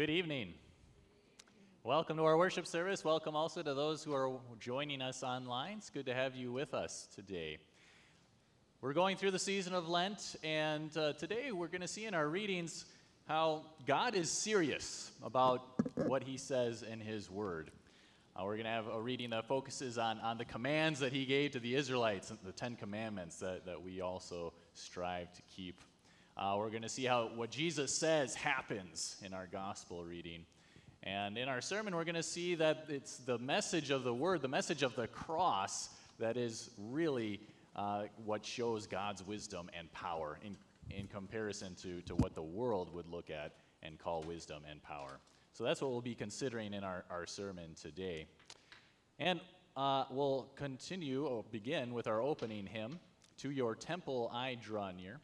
Good evening. Welcome to our worship service. Welcome also to those who are joining us online. It's good to have you with us today. We're going through the season of Lent, and uh, today we're going to see in our readings how God is serious about what He says in His Word. Uh, we're going to have a reading that focuses on, on the commands that He gave to the Israelites, the Ten Commandments that, that we also strive to keep. Uh, we're going to see how what Jesus says happens in our gospel reading. And in our sermon, we're going to see that it's the message of the word, the message of the cross, that is really uh, what shows God's wisdom and power in, in comparison to, to what the world would look at and call wisdom and power. So that's what we'll be considering in our, our sermon today. And uh, we'll continue or begin with our opening hymn, To Your Temple I Draw Near.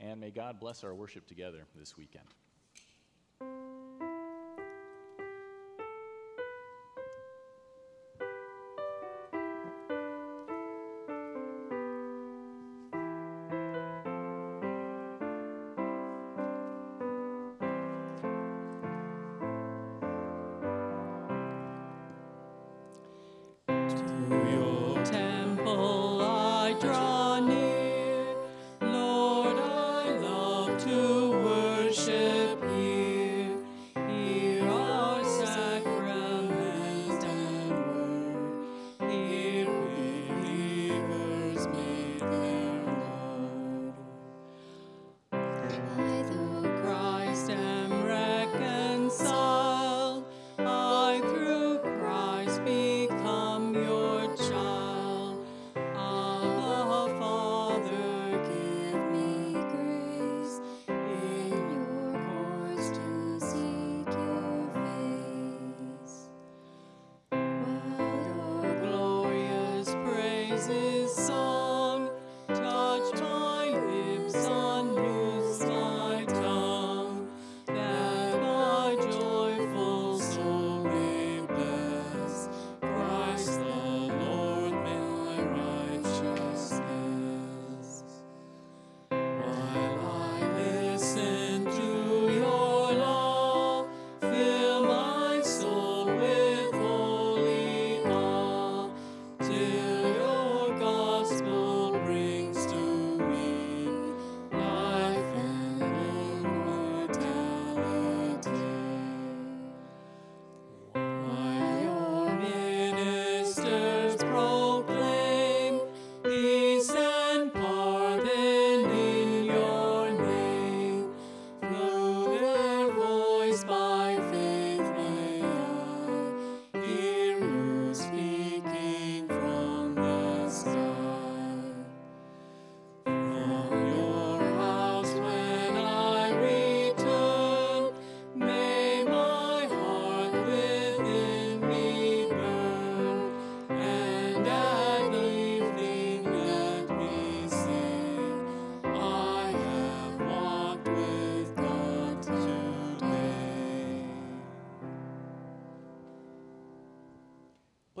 And may God bless our worship together this weekend.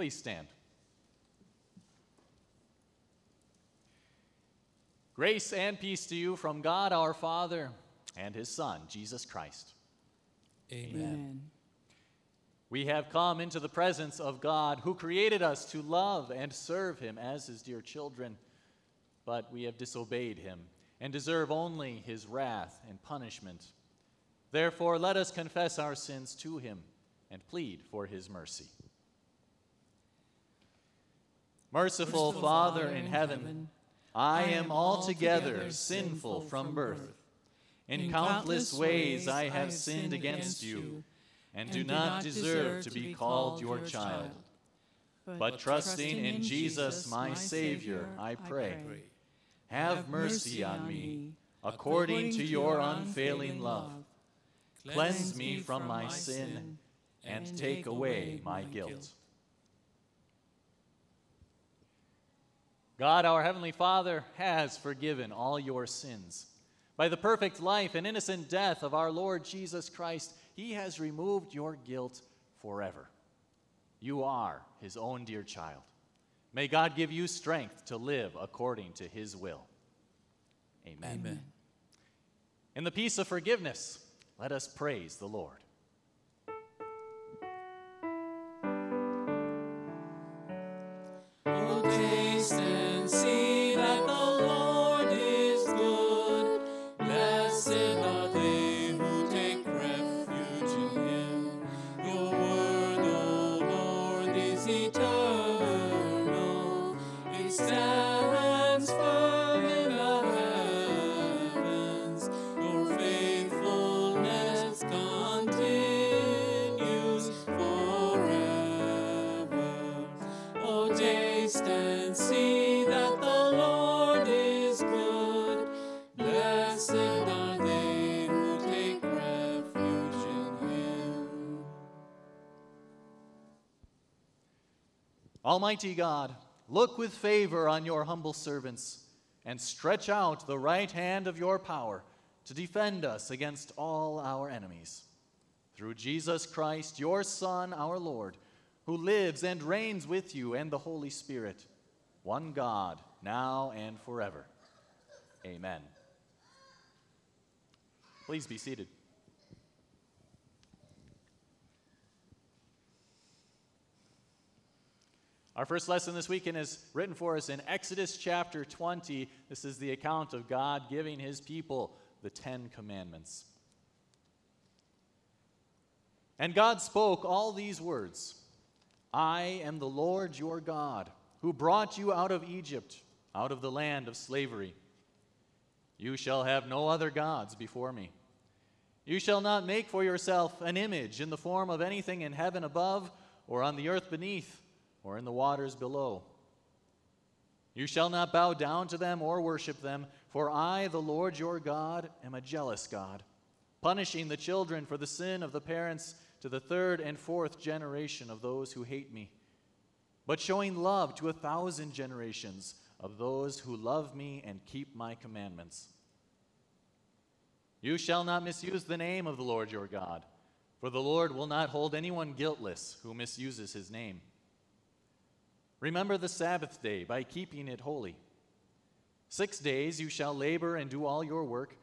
Please stand. Grace and peace to you from God our Father and his Son, Jesus Christ. Amen. Amen. We have come into the presence of God who created us to love and serve him as his dear children, but we have disobeyed him and deserve only his wrath and punishment. Therefore, let us confess our sins to him and plead for his mercy. Merciful Father in heaven, I am altogether sinful from birth. In countless ways I have sinned against you, and do not deserve to be called your child. But trusting in Jesus, my Savior, I pray, have mercy on me, according to your unfailing love. Cleanse me from my sin, and take away my guilt. God, our Heavenly Father, has forgiven all your sins. By the perfect life and innocent death of our Lord Jesus Christ, He has removed your guilt forever. You are His own dear child. May God give you strength to live according to His will. Amen. Amen. In the peace of forgiveness, let us praise the Lord. Almighty God, look with favor on your humble servants and stretch out the right hand of your power to defend us against all our enemies. Through Jesus Christ, your Son, our Lord, who lives and reigns with you and the Holy Spirit, one God, now and forever. Amen. Please be seated. Our first lesson this weekend is written for us in Exodus chapter 20. This is the account of God giving his people the Ten Commandments. And God spoke all these words I am the Lord your God, who brought you out of Egypt, out of the land of slavery. You shall have no other gods before me. You shall not make for yourself an image in the form of anything in heaven above, or on the earth beneath, or in the waters below. You shall not bow down to them or worship them, for I, the Lord your God, am a jealous God, punishing the children for the sin of the parents to the third and fourth generation of those who hate me, but showing love to a thousand generations of those who love me and keep my commandments. You shall not misuse the name of the Lord your God, for the Lord will not hold anyone guiltless who misuses his name. Remember the Sabbath day by keeping it holy. Six days you shall labor and do all your work,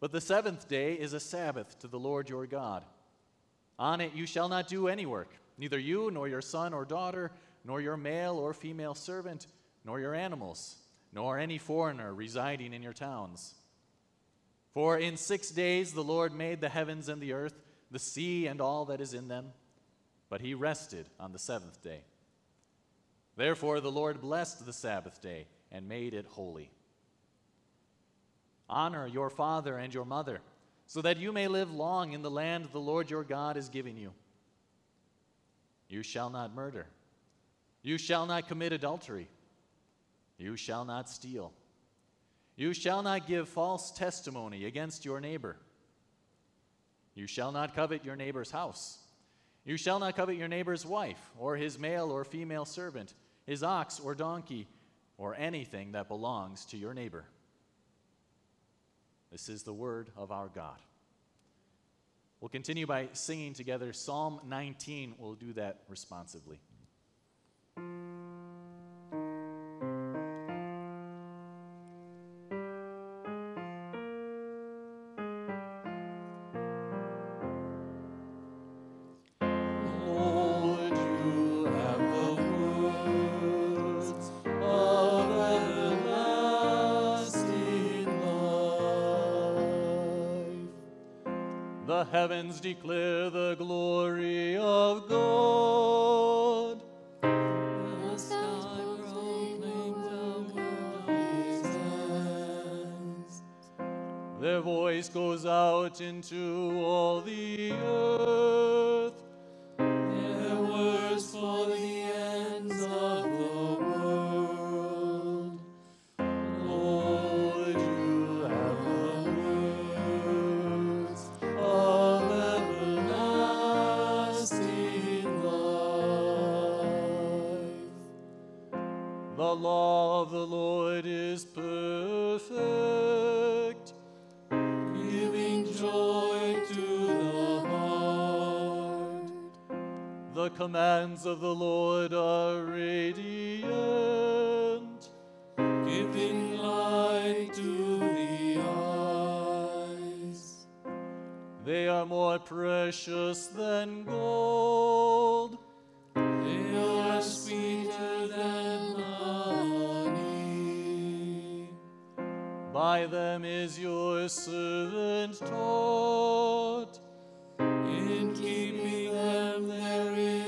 but the seventh day is a Sabbath to the Lord your God. On it you shall not do any work, neither you, nor your son or daughter, nor your male or female servant, nor your animals, nor any foreigner residing in your towns. For in six days the Lord made the heavens and the earth, the sea and all that is in them, but he rested on the seventh day. Therefore, the Lord blessed the Sabbath day and made it holy. Honor your father and your mother, so that you may live long in the land the Lord your God is giving you. You shall not murder. You shall not commit adultery. You shall not steal. You shall not give false testimony against your neighbor. You shall not covet your neighbor's house. You shall not covet your neighbor's wife, or his male or female servant his ox or donkey, or anything that belongs to your neighbor. This is the word of our God. We'll continue by singing together Psalm 19. We'll do that responsively. Heavens declare the glory of God. The sky proclaims the Their voice goes out into all the earth. Commands of the Lord are radiant, giving light to the eyes. They are more precious than gold. They are sweeter than honey. By them is your servant taught. In keeping them there is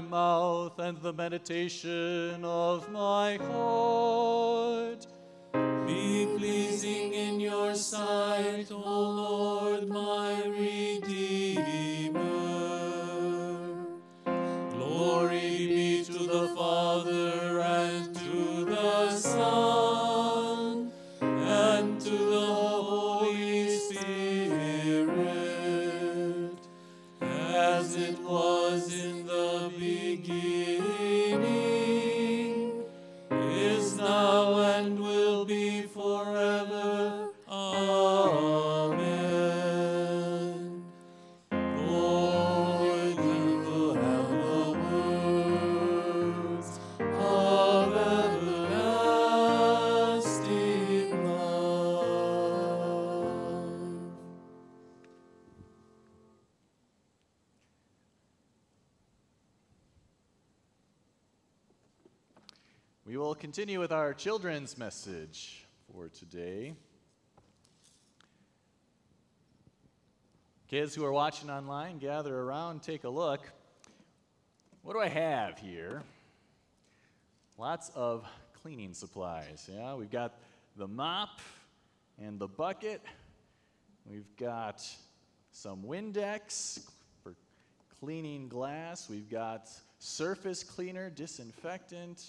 my mouth and the meditation of my heart be pleasing in your sight, O Lord, my Redeemer. Children's message for today. Kids who are watching online, gather around, take a look. What do I have here? Lots of cleaning supplies. Yeah, we've got the mop and the bucket. We've got some Windex for cleaning glass. We've got surface cleaner, disinfectant,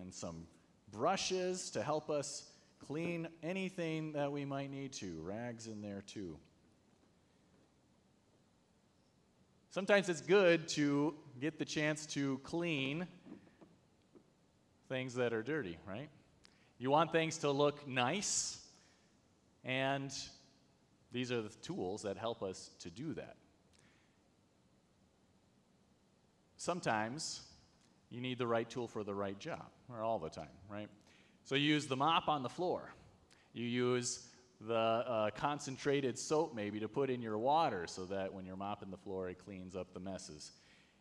and some brushes to help us clean anything that we might need to. Rags in there too. Sometimes it's good to get the chance to clean things that are dirty, right? You want things to look nice, and these are the tools that help us to do that. Sometimes you need the right tool for the right job, or all the time, right? So you use the mop on the floor. You use the uh, concentrated soap maybe to put in your water so that when you're mopping the floor, it cleans up the messes.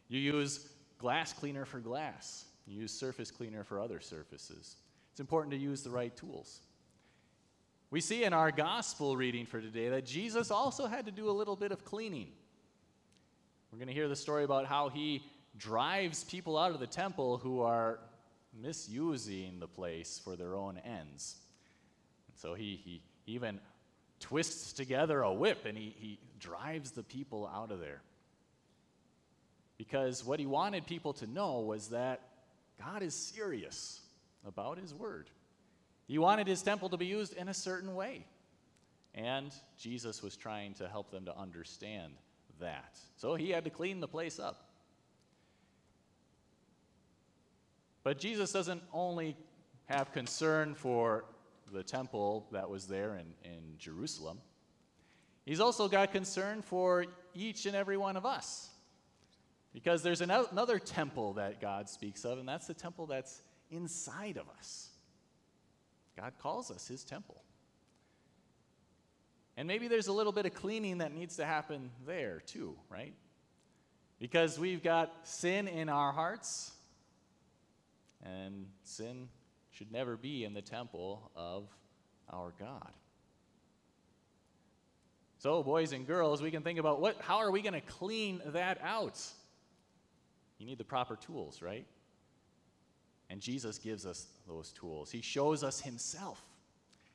You use glass cleaner for glass. You use surface cleaner for other surfaces. It's important to use the right tools. We see in our gospel reading for today that Jesus also had to do a little bit of cleaning. We're going to hear the story about how he drives people out of the temple who are misusing the place for their own ends. And so he, he even twists together a whip and he, he drives the people out of there. Because what he wanted people to know was that God is serious about his word. He wanted his temple to be used in a certain way. And Jesus was trying to help them to understand that. So he had to clean the place up. But Jesus doesn't only have concern for the temple that was there in, in Jerusalem, he's also got concern for each and every one of us. Because there's another temple that God speaks of, and that's the temple that's inside of us. God calls us his temple. And maybe there's a little bit of cleaning that needs to happen there too, right? Because we've got sin in our hearts, and sin should never be in the temple of our God. So, boys and girls, we can think about what, how are we going to clean that out? You need the proper tools, right? And Jesus gives us those tools. He shows us Himself.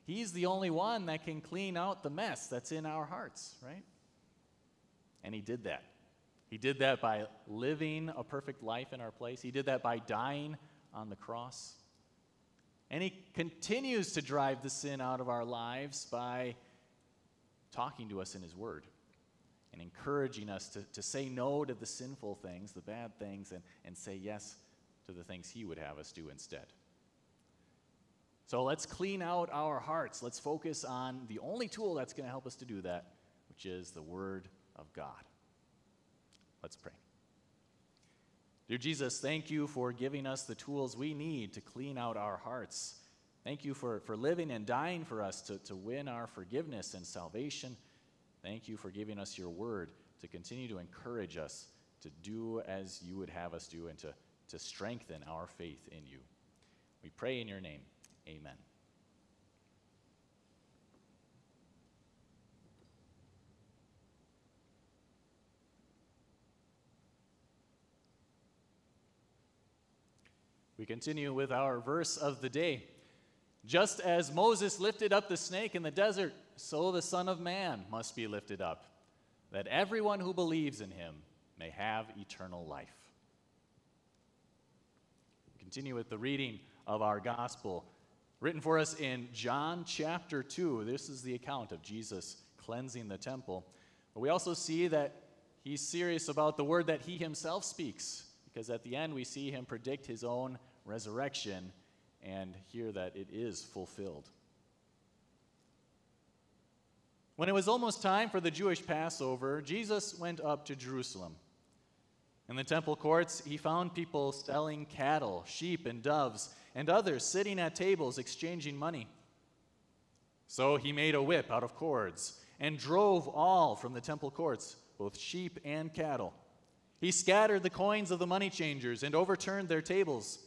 He's the only one that can clean out the mess that's in our hearts, right? And He did that. He did that by living a perfect life in our place, He did that by dying on the cross. And He continues to drive the sin out of our lives by talking to us in His Word and encouraging us to, to say no to the sinful things, the bad things, and, and say yes to the things He would have us do instead. So let's clean out our hearts. Let's focus on the only tool that's going to help us to do that, which is the Word of God. Let's pray. Dear Jesus, thank you for giving us the tools we need to clean out our hearts. Thank you for, for living and dying for us to, to win our forgiveness and salvation. Thank you for giving us your word to continue to encourage us to do as you would have us do and to, to strengthen our faith in you. We pray in your name. Amen. We continue with our verse of the day. Just as Moses lifted up the snake in the desert, so the Son of Man must be lifted up, that everyone who believes in him may have eternal life. Continue with the reading of our gospel, written for us in John chapter 2. This is the account of Jesus cleansing the temple. But we also see that he's serious about the word that he himself speaks because at the end we see him predict his own resurrection and hear that it is fulfilled. When it was almost time for the Jewish Passover, Jesus went up to Jerusalem. In the temple courts, he found people selling cattle, sheep, and doves, and others sitting at tables exchanging money. So he made a whip out of cords and drove all from the temple courts, both sheep and cattle. He scattered the coins of the money changers and overturned their tables.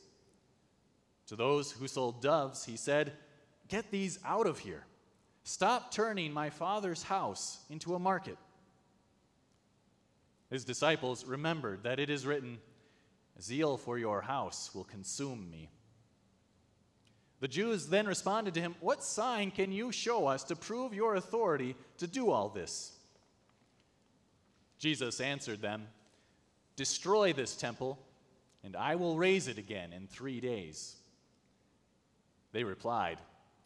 To those who sold doves, he said, Get these out of here. Stop turning my father's house into a market. His disciples remembered that it is written, Zeal for your house will consume me. The Jews then responded to him, What sign can you show us to prove your authority to do all this? Jesus answered them, Destroy this temple, and I will raise it again in three days. They replied,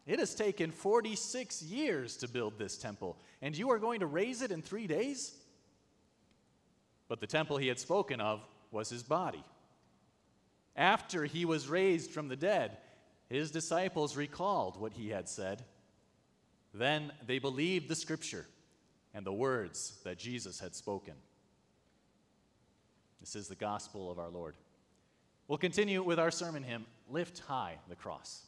It has taken 46 years to build this temple, and you are going to raise it in three days? But the temple he had spoken of was his body. After he was raised from the dead, his disciples recalled what he had said. Then they believed the scripture and the words that Jesus had spoken. This is the gospel of our Lord. We'll continue with our sermon hymn, Lift High the Cross.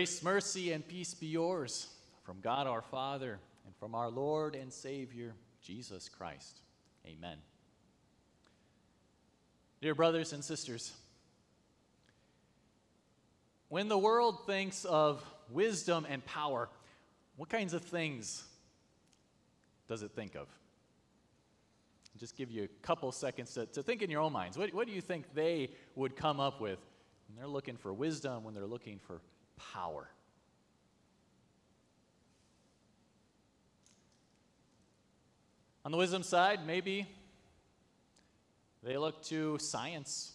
Grace, mercy, and peace be yours from God our Father and from our Lord and Savior, Jesus Christ. Amen. Dear brothers and sisters, when the world thinks of wisdom and power, what kinds of things does it think of? I'll just give you a couple seconds to, to think in your own minds. What, what do you think they would come up with when they're looking for wisdom, when they're looking for power? On the wisdom side, maybe they look to science,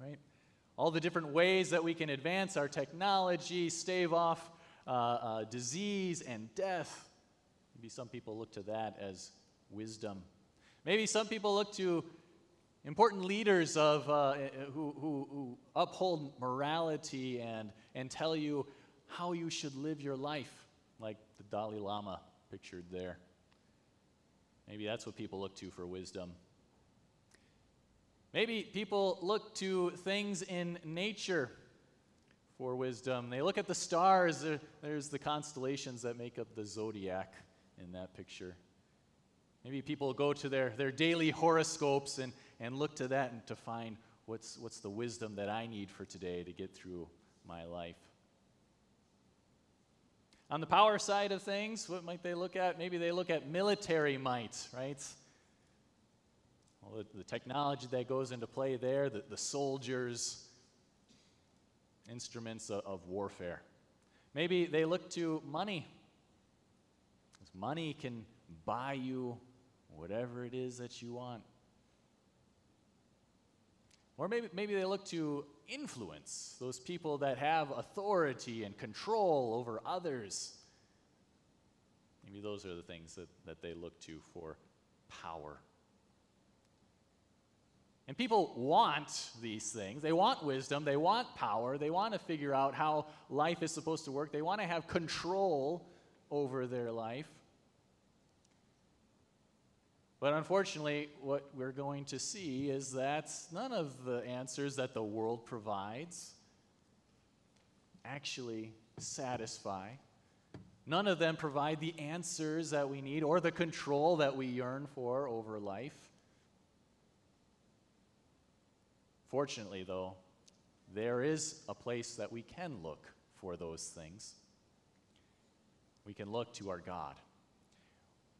right? All the different ways that we can advance our technology, stave off uh, uh, disease and death. Maybe some people look to that as wisdom. Maybe some people look to important leaders of, uh, who, who, who uphold morality and, and tell you how you should live your life, like the Dalai Lama pictured there. Maybe that's what people look to for wisdom. Maybe people look to things in nature for wisdom. They look at the stars. There, there's the constellations that make up the zodiac in that picture. Maybe people go to their, their daily horoscopes and, and look to that and to find what's, what's the wisdom that I need for today to get through my life. On the power side of things, what might they look at? Maybe they look at military might, right? Well, the, the technology that goes into play there, the, the soldiers, instruments of, of warfare. Maybe they look to money. Because money can buy you whatever it is that you want. Or maybe, maybe they look to influence, those people that have authority and control over others. Maybe those are the things that, that they look to for power. And people want these things. They want wisdom. They want power. They want to figure out how life is supposed to work. They want to have control over their life. But unfortunately, what we're going to see is that none of the answers that the world provides actually satisfy. None of them provide the answers that we need or the control that we yearn for over life. Fortunately, though, there is a place that we can look for those things. We can look to our God.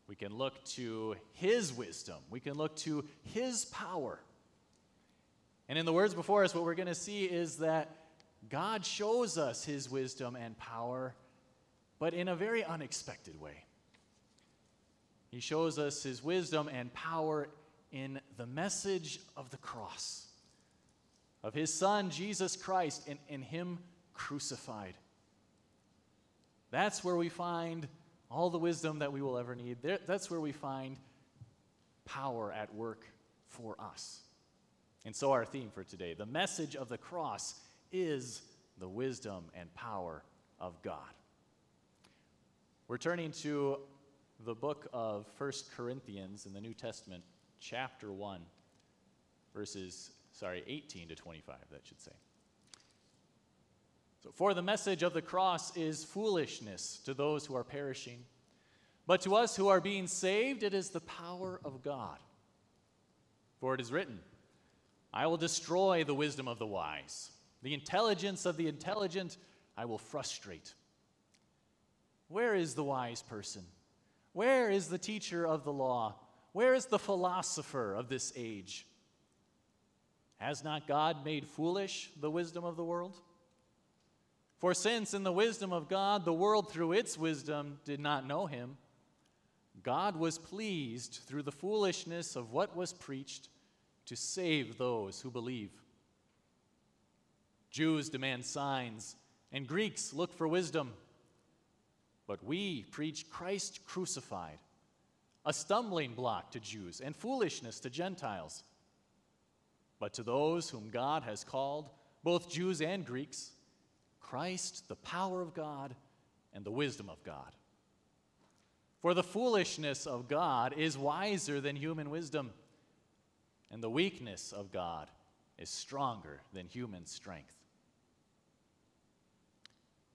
We can look to His wisdom. We can look to His power. And in the words before us, what we're going to see is that God shows us His wisdom and power, but in a very unexpected way. He shows us His wisdom and power in the message of the cross, of His Son, Jesus Christ, and, Him crucified. That's where we find all the wisdom that we will ever need. There, that's where we find power at work for us. And so, our theme for today the message of the cross is the wisdom and power of God. We're turning to the book of First Corinthians in the New Testament, chapter 1, verses, sorry, 18 to 25, that should say. So, for the message of the cross is foolishness to those who are perishing, but to us who are being saved, it is the power of God. For it is written, I will destroy the wisdom of the wise, the intelligence of the intelligent I will frustrate. Where is the wise person? Where is the teacher of the law? Where is the philosopher of this age? Has not God made foolish the wisdom of the world? For since in the wisdom of God, the world through its wisdom did not know him, God was pleased through the foolishness of what was preached to save those who believe. Jews demand signs, and Greeks look for wisdom. But we preach Christ crucified, a stumbling block to Jews and foolishness to Gentiles. But to those whom God has called, both Jews and Greeks, Christ, the power of God and the wisdom of God. For the foolishness of God is wiser than human wisdom, and the weakness of God is stronger than human strength.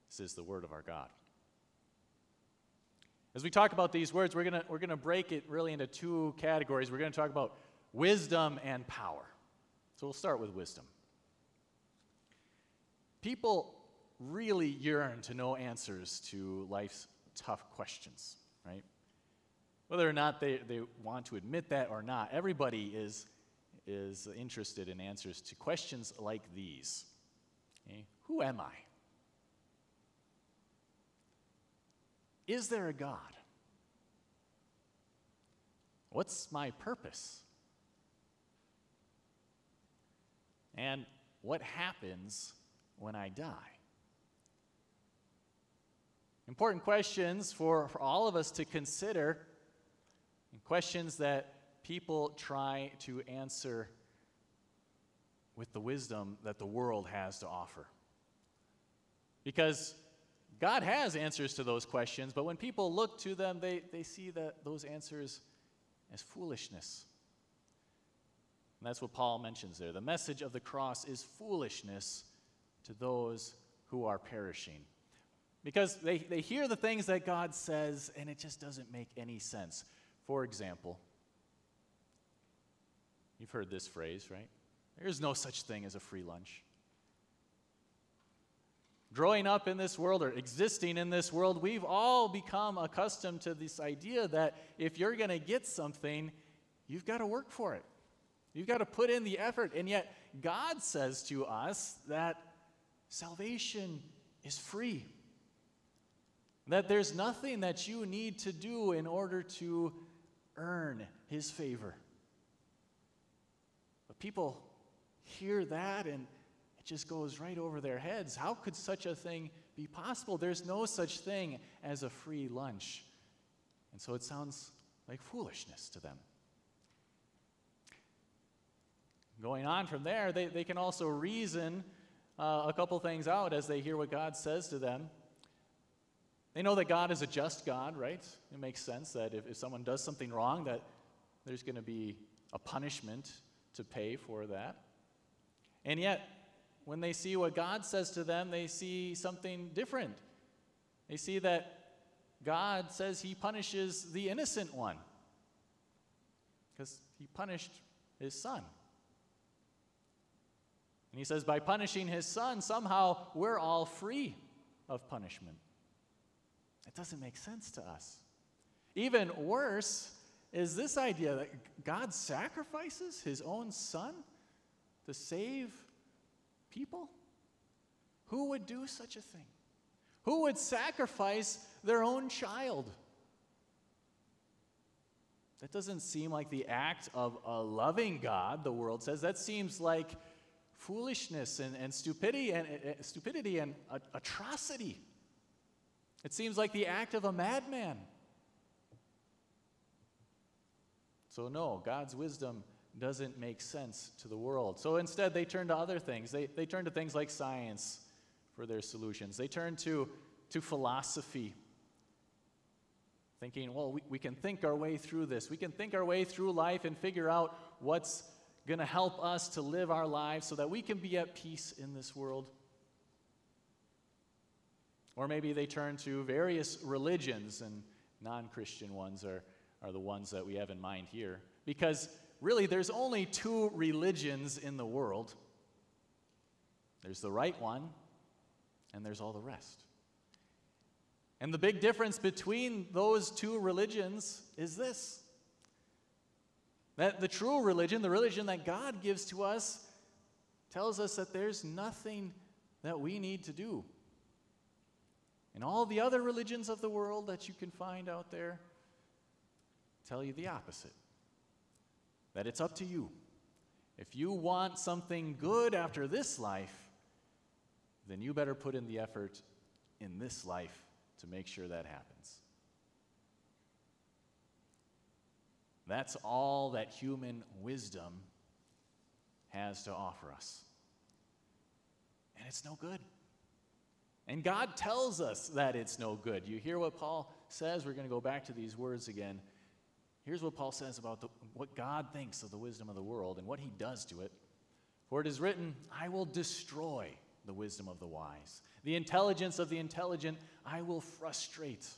This is the word of our God. As we talk about these words, we're going we're to break it really into two categories. We're going to talk about wisdom and power. So we'll start with wisdom. People really yearn to know answers to life's tough questions, right? Whether or not they, they want to admit that or not, everybody is, is interested in answers to questions like these okay? Who am I? Is there a God? What's my purpose? And what happens when I die? Important questions for, for all of us to consider, and questions that people try to answer with the wisdom that the world has to offer. Because God has answers to those questions, but when people look to them, they, they see that those answers as foolishness. And that's what Paul mentions there. The message of the cross is foolishness to those who are perishing. Because they, they hear the things that God says, and it just doesn't make any sense. For example, you've heard this phrase, right? There's no such thing as a free lunch. Growing up in this world or existing in this world, we've all become accustomed to this idea that if you're going to get something, you've got to work for it. You've got to put in the effort. And yet, God says to us that salvation is free. That there's nothing that you need to do in order to earn His favor. But people hear that and it just goes right over their heads. How could such a thing be possible? There's no such thing as a free lunch. And so it sounds like foolishness to them. Going on from there, they, they can also reason uh, a couple things out as they hear what God says to them. They know that God is a just God, right? It makes sense that if, if someone does something wrong, that there's going to be a punishment to pay for that. And yet, when they see what God says to them, they see something different. They see that God says he punishes the innocent one because he punished his son. And he says, by punishing his son, somehow we're all free of punishment. It doesn't make sense to us. Even worse is this idea that God sacrifices his own son to save people? Who would do such a thing? Who would sacrifice their own child? That doesn't seem like the act of a loving God, the world says. That seems like foolishness and, and stupidity and stupidity and atrocity. It seems like the act of a madman. So, no, God's wisdom doesn't make sense to the world. So instead, they turn to other things. They, they turn to things like science for their solutions, they turn to, to philosophy. Thinking, well, we, we can think our way through this. We can think our way through life and figure out what's going to help us to live our lives so that we can be at peace in this world. Or maybe they turn to various religions, and non Christian ones are, are the ones that we have in mind here. Because really, there's only two religions in the world there's the right one, and there's all the rest. And the big difference between those two religions is this that the true religion, the religion that God gives to us, tells us that there's nothing that we need to do. And all the other religions of the world that you can find out there tell you the opposite that it's up to you. If you want something good after this life, then you better put in the effort in this life to make sure that happens. That's all that human wisdom has to offer us. And it's no good. And God tells us that it's no good. You hear what Paul says? We're going to go back to these words again. Here's what Paul says about the, what God thinks of the wisdom of the world and what he does to it. For it is written, I will destroy the wisdom of the wise, the intelligence of the intelligent, I will frustrate.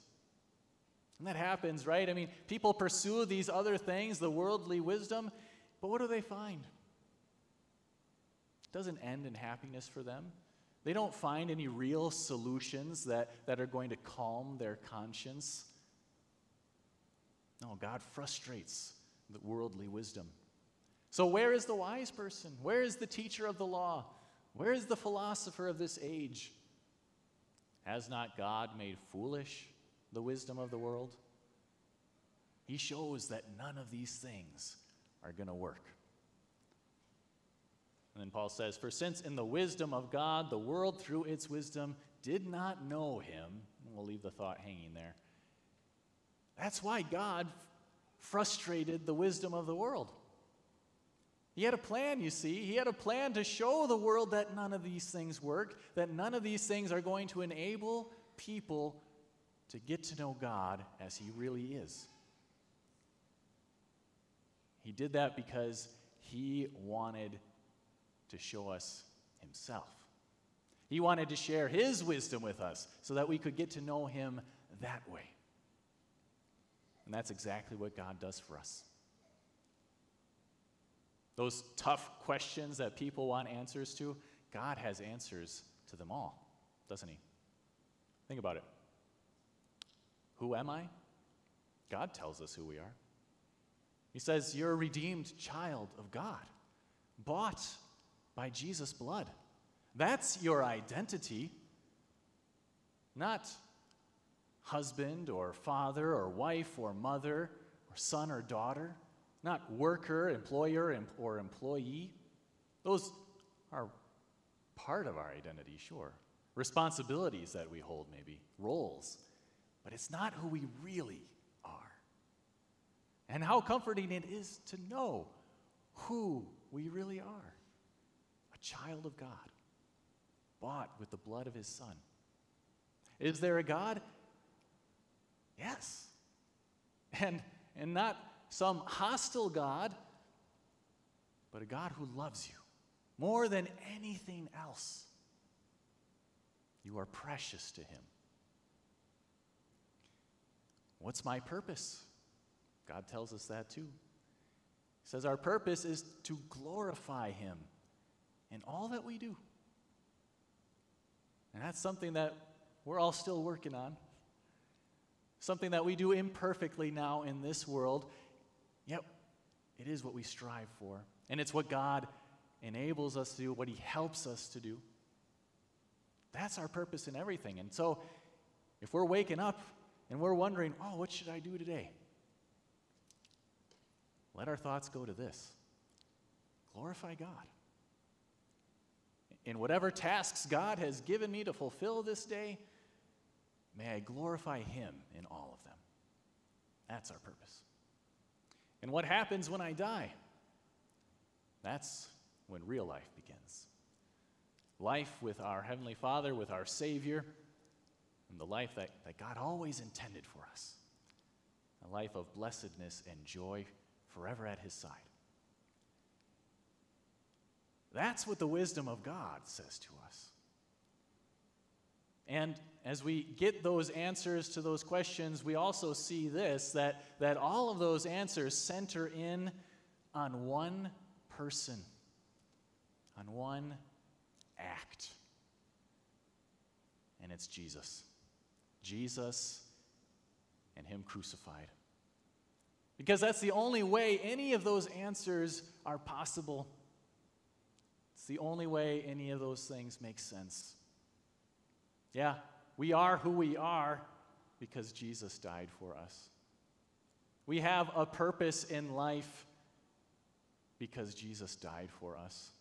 And that happens, right? I mean, people pursue these other things, the worldly wisdom, but what do they find? It doesn't end in happiness for them. They don't find any real solutions that, that are going to calm their conscience. No, God frustrates the worldly wisdom. So, where is the wise person? Where is the teacher of the law? Where is the philosopher of this age? Has not God made foolish the wisdom of the world? He shows that none of these things are going to work. And then Paul says, For since in the wisdom of God, the world through its wisdom did not know him, we'll leave the thought hanging there. That's why God frustrated the wisdom of the world. He had a plan, you see. He had a plan to show the world that none of these things work, that none of these things are going to enable people to get to know God as He really is. He did that because He wanted to show us Himself. He wanted to share His wisdom with us so that we could get to know Him that way. And that's exactly what God does for us. Those tough questions that people want answers to, God has answers to them all, doesn't He? Think about it. Who am I? God tells us who we are. He says, You're a redeemed child of God, bought by Jesus' blood. That's your identity, not husband or father or wife or mother or son or daughter, not worker, employer, or employee. Those are part of our identity, sure. Responsibilities that we hold, maybe, roles. But it's not who we really are. And how comforting it is to know who we really are child of God, bought with the blood of his Son. Is there a God? Yes. And, and not some hostile God, but a God who loves you more than anything else. You are precious to Him. What's my purpose? God tells us that too. He says our purpose is to glorify Him in all that we do. And that's something that we're all still working on. Something that we do imperfectly now in this world. Yet, it is what we strive for. And it's what God enables us to do, what He helps us to do. That's our purpose in everything. And so, if we're waking up and we're wondering, oh, what should I do today? Let our thoughts go to this glorify God. In whatever tasks God has given me to fulfill this day, may I glorify Him in all of them. That's our purpose. And what happens when I die? That's when real life begins. Life with our Heavenly Father, with our Savior, and the life that, that God always intended for us. A life of blessedness and joy forever at His side. That's what the wisdom of God says to us. And as we get those answers to those questions, we also see this that, that all of those answers center in on one person, on one act. And it's Jesus. Jesus and Him crucified. Because that's the only way any of those answers are possible. It's the only way any of those things make sense. Yeah, we are who we are because Jesus died for us. We have a purpose in life because Jesus died for us.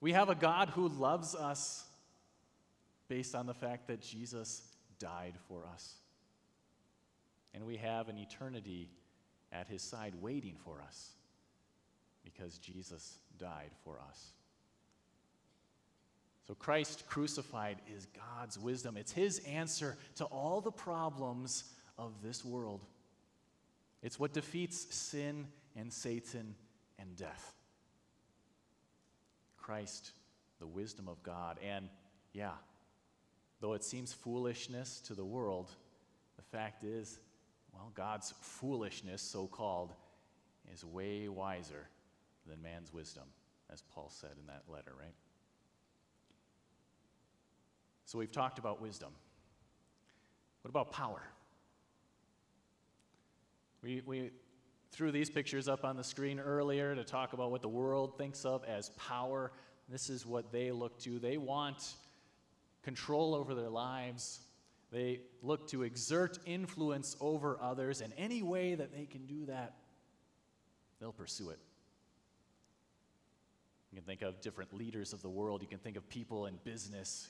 We have a God who loves us based on the fact that Jesus died for us. And we have an eternity at his side waiting for us because Jesus died for us. So, Christ crucified is God's wisdom. It's His answer to all the problems of this world. It's what defeats sin and Satan and death. Christ, the wisdom of God. And yeah, though it seems foolishness to the world, the fact is, well, God's foolishness, so called, is way wiser than man's wisdom, as Paul said in that letter, right? So we've talked about wisdom. What about power? We, we threw these pictures up on the screen earlier to talk about what the world thinks of as power. This is what they look to. They want control over their lives. They look to exert influence over others, and any way that they can do that, they'll pursue it. You can think of different leaders of the world. You can think of people in business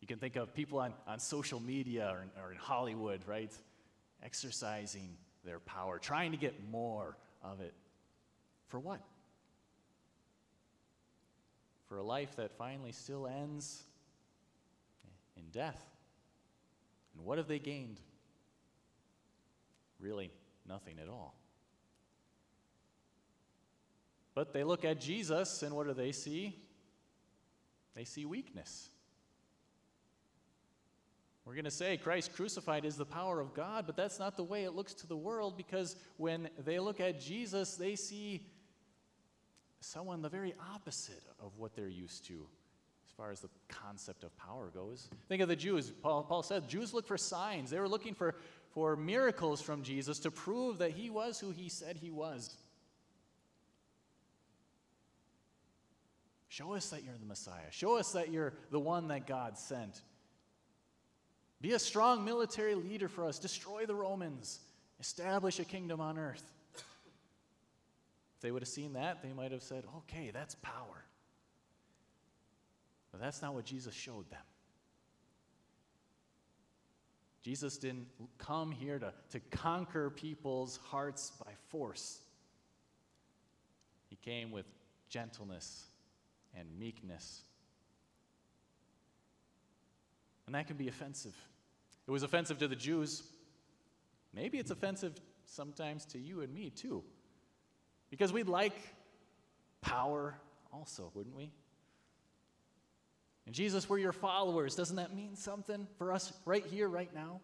you can think of people on, on social media or in, or in Hollywood, right? Exercising their power, trying to get more of it. For what? For a life that finally still ends in death. And what have they gained? Really, nothing at all. But they look at Jesus, and what do they see? They see weakness. We're going to say Christ crucified is the power of God, but that's not the way it looks to the world because when they look at Jesus, they see someone the very opposite of what they're used to as far as the concept of power goes. Think of the Jews. Paul, Paul said Jews look for signs, they were looking for, for miracles from Jesus to prove that he was who he said he was. Show us that you're the Messiah. Show us that you're the one that God sent. Be a strong military leader for us. Destroy the Romans. Establish a kingdom on earth. If they would have seen that, they might have said, okay, that's power. But that's not what Jesus showed them. Jesus didn't come here to, to conquer people's hearts by force. He came with gentleness and meekness. And that can be offensive. It was offensive to the Jews. Maybe it's offensive sometimes to you and me too. Because we'd like power also, wouldn't we? And Jesus, we're your followers. Doesn't that mean something for us right here, right now?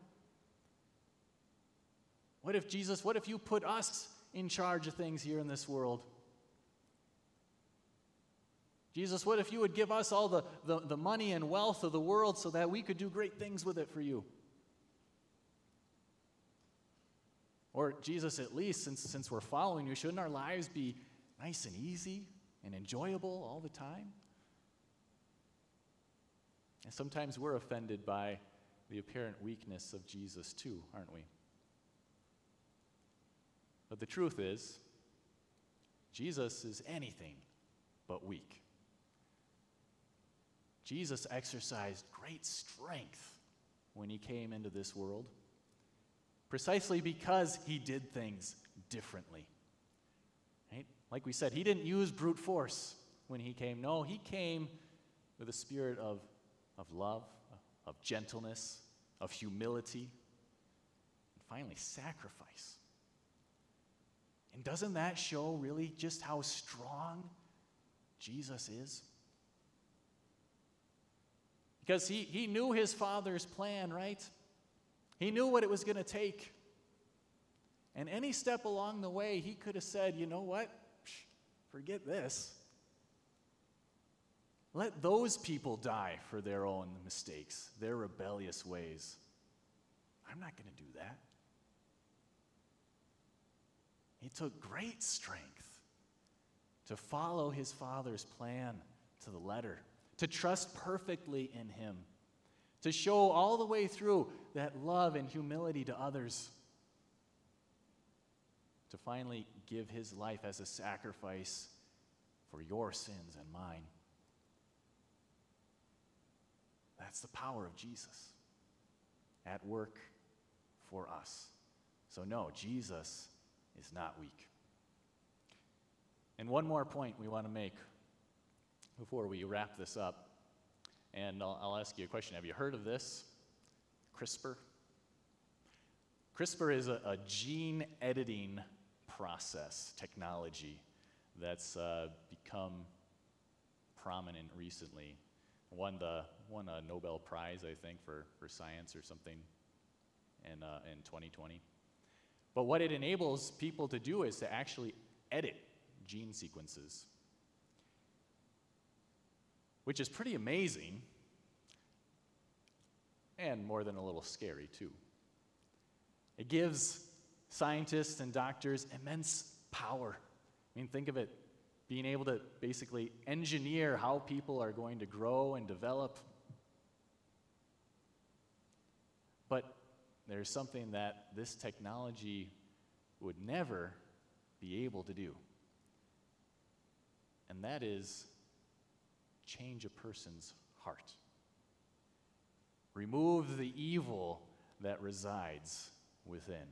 What if, Jesus, what if you put us in charge of things here in this world? Jesus, what if you would give us all the, the, the, money and wealth of the world so that we could do great things with it for you? Or, Jesus, at least since, since we're following you, shouldn't our lives be nice and easy and enjoyable all the time? And sometimes we're offended by the apparent weakness of Jesus, too, aren't we? But the truth is, Jesus is anything but weak. Jesus exercised great strength when he came into this world, precisely because he did things differently. Right? Like we said, he didn't use brute force when he came. No, he came with a spirit of, of love, of gentleness, of humility, and finally, sacrifice. And doesn't that show really just how strong Jesus is? Because he, he knew his father's plan, right? He knew what it was going to take. And any step along the way, he could have said, you know what? Forget this. Let those people die for their own mistakes, their rebellious ways. I'm not going to do that. He took great strength to follow his father's plan to the letter to trust perfectly in Him, to show all the way through that love and humility to others, to finally give His life as a sacrifice for your sins and mine. That's the power of Jesus at work for us. So, no, Jesus is not weak. And one more point we want to make before we wrap this up. And I'll, I'll ask you a question Have you heard of this? CRISPR? CRISPR is a, a gene editing process, technology, that's uh, become prominent recently. Won, the, won a Nobel Prize, I think, for, for science or something in, uh, in 2020. But what it enables people to do is to actually edit gene sequences which is pretty amazing and more than a little scary, too. It gives scientists and doctors immense power. I mean, think of it being able to basically engineer how people are going to grow and develop. But there's something that this technology would never be able to do, and that is change a person's heart. Remove the evil that resides within.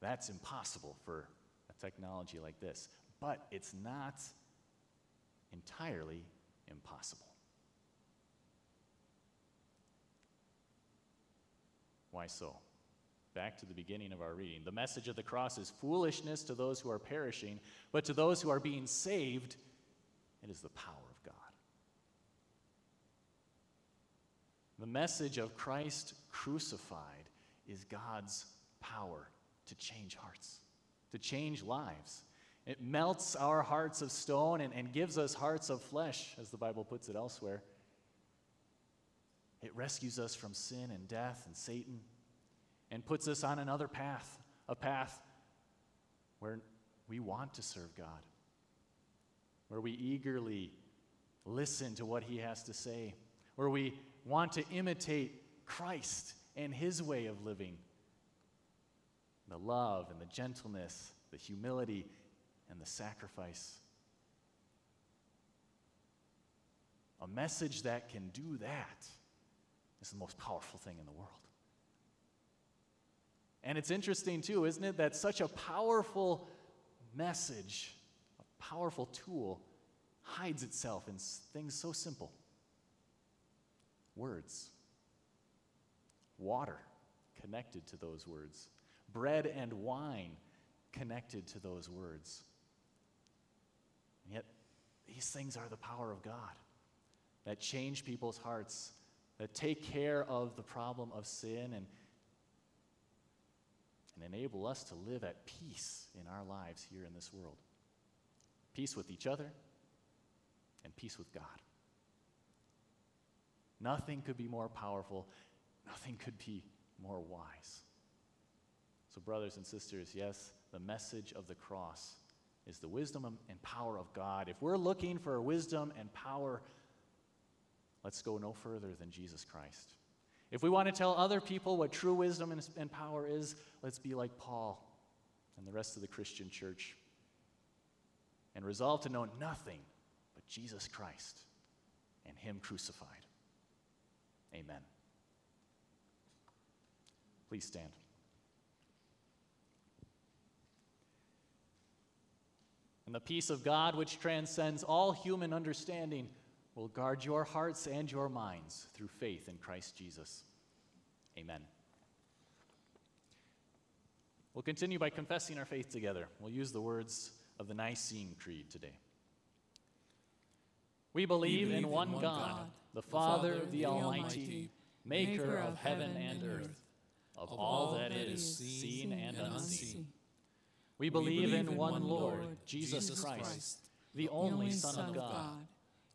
That's impossible for a technology like this, but it's not entirely impossible. Why so? Back to the beginning of our reading. The message of the cross is foolishness to those who are perishing, but to those who are being saved, it is the power of God. The message of Christ crucified is God's power to change hearts, to change lives. It melts our hearts of stone and, and gives us hearts of flesh, as the Bible puts it elsewhere. It rescues us from sin and death and Satan and puts us on another path, a path where we want to serve God, where we eagerly listen to what He has to say, where we want to imitate Christ and His way of living the love and the gentleness, the humility, and the sacrifice. A message that can do that is the most powerful thing in the world. And it's interesting, too, isn't it, that such a powerful message, a powerful tool, hides itself in things so simple. Words, water connected to those words, bread and wine connected to those words. And yet, these things are the power of God that change people's hearts, that take care of the problem of sin and, and enable us to live at peace in our lives here in this world. Peace with each other and peace with God. Nothing could be more powerful, nothing could be more wise. So, brothers and sisters, yes, the message of the cross is the wisdom and power of God. If we're looking for wisdom and power, let's go no further than Jesus Christ. If we want to tell other people what true wisdom and power is, let's be like Paul and the rest of the Christian church and resolve to know nothing but Jesus Christ and Him crucified. Amen. Please stand. And the peace of God, which transcends all human understanding, will guard your hearts and your minds through faith in Christ Jesus. Amen. We'll continue by confessing our faith together. We'll use the words of the Nicene Creed today. We believe, we believe in, one in one God, God the Father, the, the Almighty, maker of heaven and earth, of all that is seen and unseen. We believe in one Lord, Jesus Christ, the only Son of God,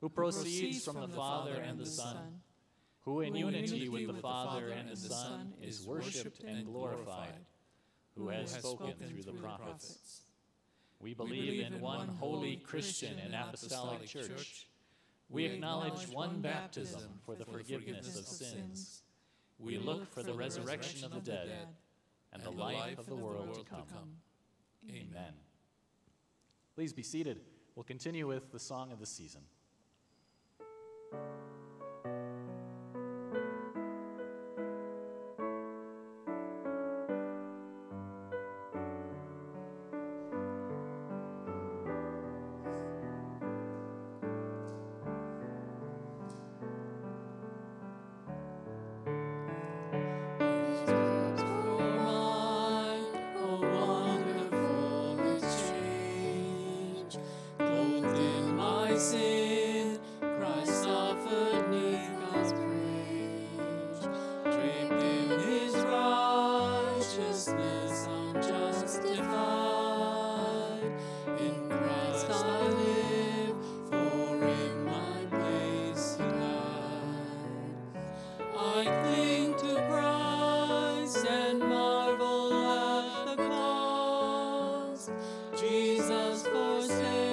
who proceeds from the Father and the Son, who in unity with the Father and the Son is worshipped and glorified, who has spoken through the prophets. We believe in one holy Christian and apostolic church we acknowledge one baptism for the forgiveness of sins. We look for the resurrection of the dead and the life of the world to come. Amen. Please be seated. We'll continue with the song of the season. Sin, Jesus forsake.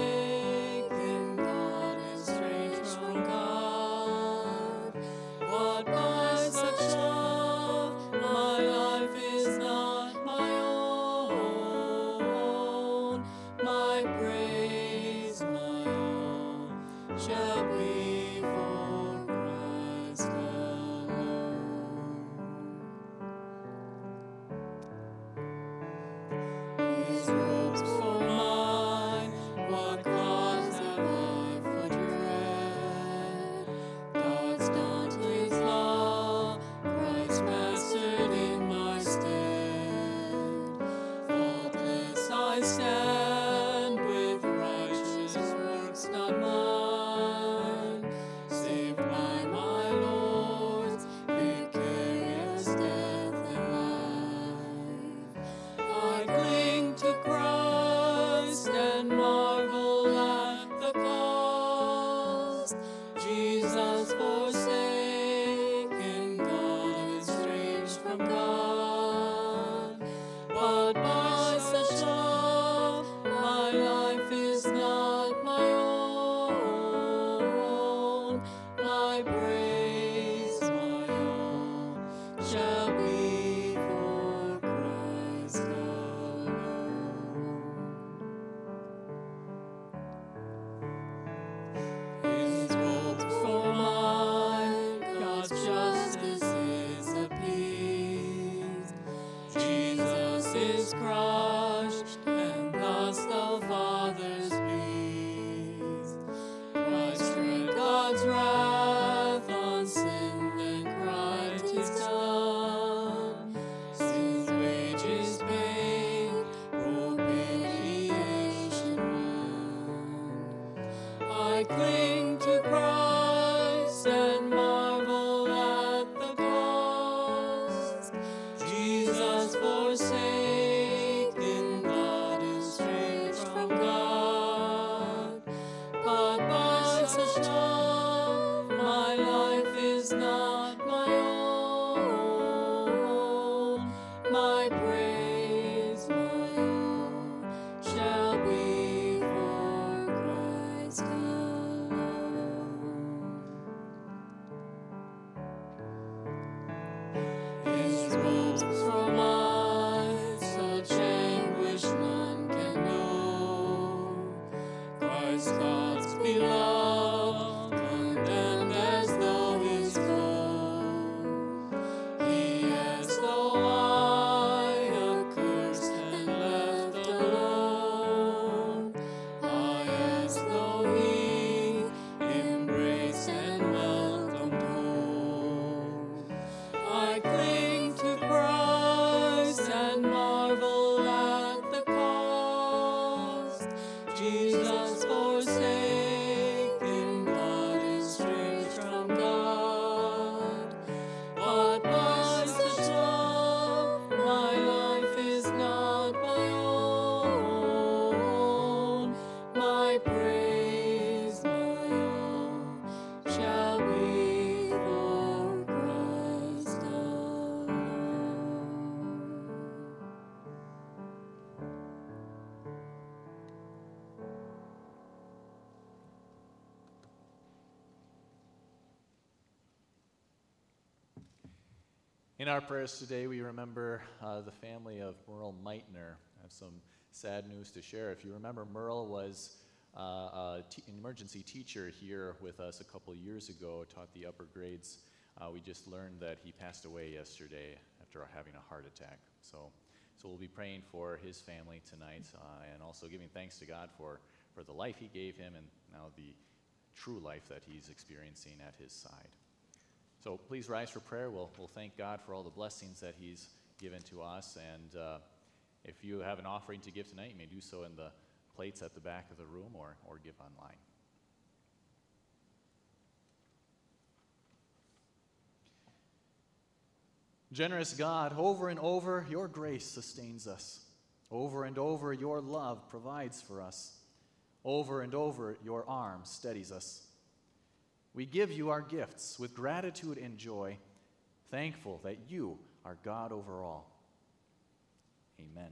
In our prayers today, we remember uh, the family of Merle Meitner. I have some sad news to share. If you remember, Merle was uh, te- an emergency teacher here with us a couple years ago, taught the upper grades. Uh, we just learned that he passed away yesterday after having a heart attack. So, so we'll be praying for his family tonight uh, and also giving thanks to God for, for the life he gave him and now the true life that he's experiencing at his side. So please rise for prayer. We'll, we'll thank God for all the blessings that He's given to us. And uh, if you have an offering to give tonight, you may do so in the plates at the back of the room or, or give online. Generous God, over and over, your grace sustains us. Over and over, your love provides for us. Over and over, your arm steadies us. We give you our gifts with gratitude and joy, thankful that you are God over all. Amen.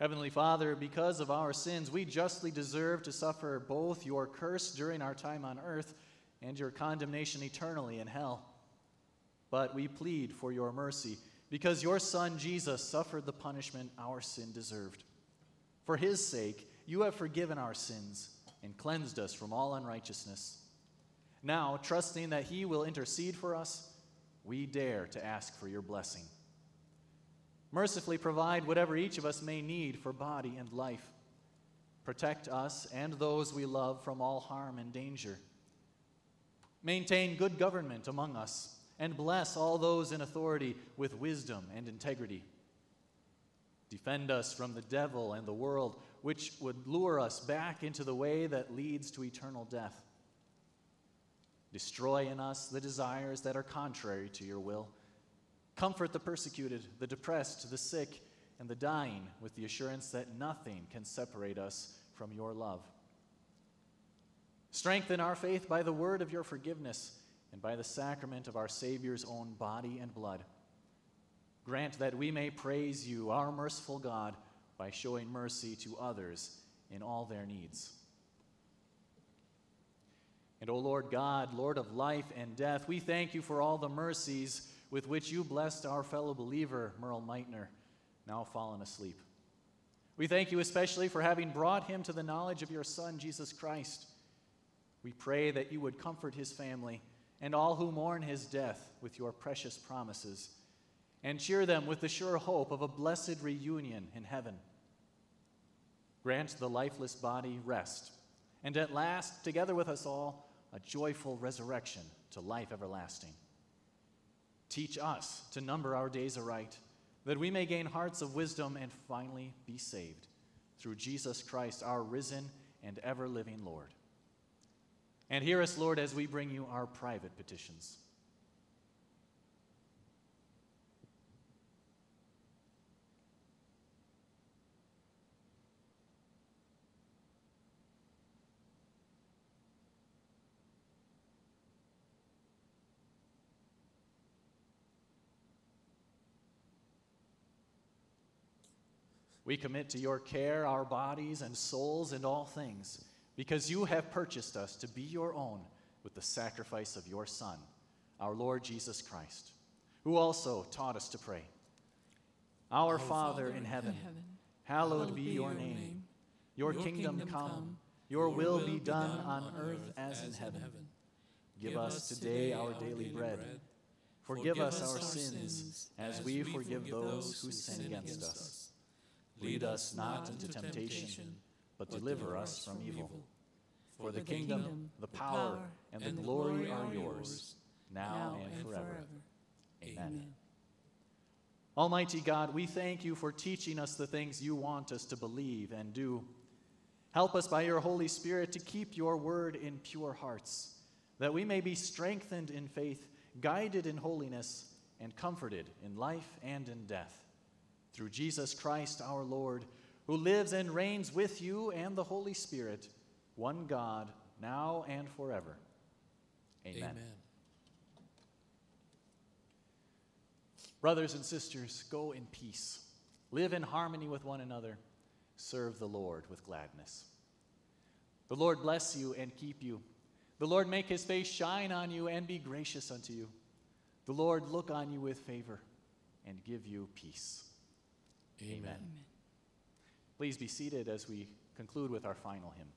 Heavenly Father, because of our sins, we justly deserve to suffer both your curse during our time on earth and your condemnation eternally in hell. But we plead for your mercy because your Son Jesus suffered the punishment our sin deserved. For his sake, you have forgiven our sins and cleansed us from all unrighteousness. Now, trusting that He will intercede for us, we dare to ask for your blessing. Mercifully provide whatever each of us may need for body and life. Protect us and those we love from all harm and danger. Maintain good government among us and bless all those in authority with wisdom and integrity. Defend us from the devil and the world, which would lure us back into the way that leads to eternal death. Destroy in us the desires that are contrary to your will. Comfort the persecuted, the depressed, the sick, and the dying with the assurance that nothing can separate us from your love. Strengthen our faith by the word of your forgiveness and by the sacrament of our Savior's own body and blood. Grant that we may praise you, our merciful God, by showing mercy to others in all their needs. And, O Lord God, Lord of life and death, we thank you for all the mercies with which you blessed our fellow believer, Merle Meitner, now fallen asleep. We thank you especially for having brought him to the knowledge of your Son, Jesus Christ. We pray that you would comfort his family and all who mourn his death with your precious promises, and cheer them with the sure hope of a blessed reunion in heaven. Grant the lifeless body rest, and at last, together with us all, a joyful resurrection to life everlasting. Teach us to number our days aright, that we may gain hearts of wisdom and finally be saved through Jesus Christ, our risen and ever living Lord. And hear us, Lord, as we bring you our private petitions. We commit to your care our bodies and souls and all things, because you have purchased us to be your own with the sacrifice of your Son, our Lord Jesus Christ, who also taught us to pray. Our, Father, in heaven, hallowed, be your name. Your, kingdom, come, your will be done on earth as in heaven. Give us today our daily bread. Forgive us our sins as we forgive those who sin against us. Lead us not into temptation, but deliver us from evil. For the kingdom, the power, and the glory are yours, now and forever. Amen. Almighty God, we thank you for teaching us the things you want us to believe and do. Help us by your Holy Spirit to keep your word in pure hearts, that we may be strengthened in faith, guided in holiness, and comforted in life and in death. Through Jesus Christ our Lord, who lives and reigns with you and the Holy Spirit, one God, now and forever. Amen. Amen. Brothers and sisters, go in peace. Live in harmony with one another. Serve the Lord with gladness. The Lord bless you and keep you. The Lord make his face shine on you and be gracious unto you. The Lord look on you with favor and give you peace. Amen. Amen. Please be seated as we conclude with our final hymn.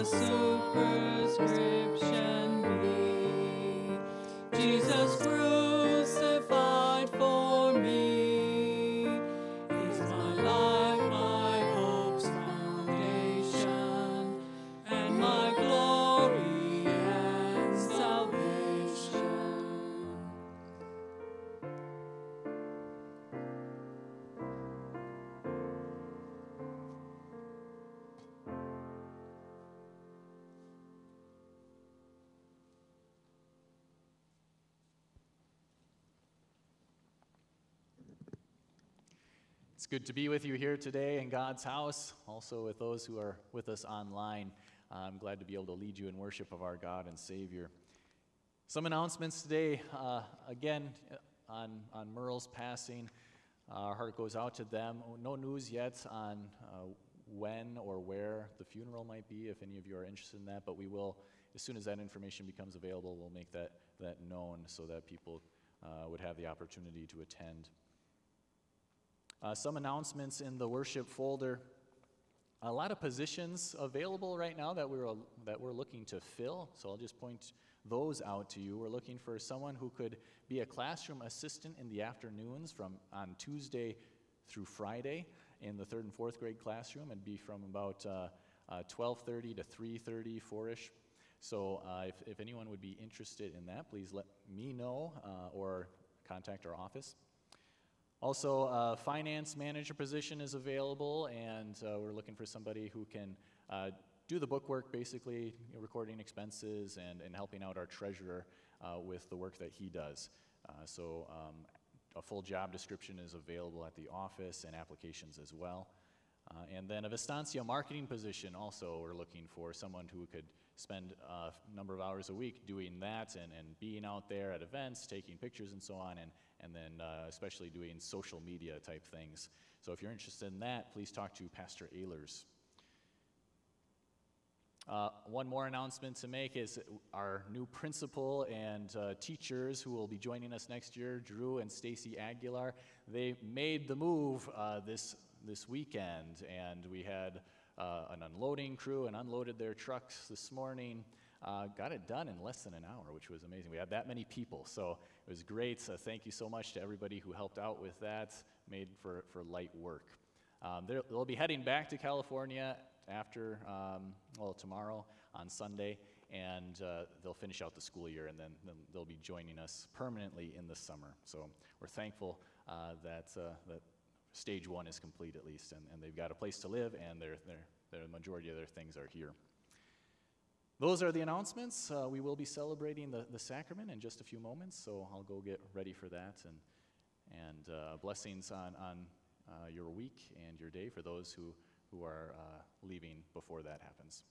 The superscription It's good to be with you here today in God's house, also with those who are with us online. I'm glad to be able to lead you in worship of our God and Savior. Some announcements today. Uh, again, on, on Merle's passing, our heart goes out to them. No news yet on uh, when or where the funeral might be, if any of you are interested in that, but we will, as soon as that information becomes available, we'll make that, that known so that people uh, would have the opportunity to attend. Uh, some announcements in the worship folder. A lot of positions available right now that we're, that we're looking to fill, so I'll just point those out to you. We're looking for someone who could be a classroom assistant in the afternoons from on Tuesday through Friday in the third and fourth grade classroom and be from about uh, uh, 12.30 to 3.30, 4ish. So uh, if, if anyone would be interested in that, please let me know uh, or contact our office. Also, a finance manager position is available, and uh, we're looking for somebody who can uh, do the bookwork, basically you know, recording expenses and, and helping out our treasurer uh, with the work that he does. Uh, so um, a full job description is available at the office and applications as well. Uh, and then a Vistancia marketing position also we're looking for someone who could spend a number of hours a week doing that and, and being out there at events, taking pictures and so on, and, and then uh, especially doing social media type things. So if you're interested in that, please talk to Pastor Ehlers. Uh, one more announcement to make is our new principal and uh, teachers who will be joining us next year, Drew and Stacy Aguilar. They made the move uh, this this weekend, and we had uh, an unloading crew and unloaded their trucks this morning. Uh, got it done in less than an hour, which was amazing. We had that many people, so it was great. So thank you so much to everybody who helped out with that. Made for for light work. Um, they'll be heading back to California after, um, well, tomorrow on Sunday, and uh, they'll finish out the school year, and then, they'll be joining us permanently in the summer. So we're thankful uh, that, uh, that stage one is complete at least, and, and they've got a place to live, and their, their, their majority of their things are here. Those are the announcements. Uh, we will be celebrating the, the sacrament in just a few moments, so I'll go get ready for that. And, and uh, blessings on, on uh, your week and your day for those who, who are uh, leaving before that happens.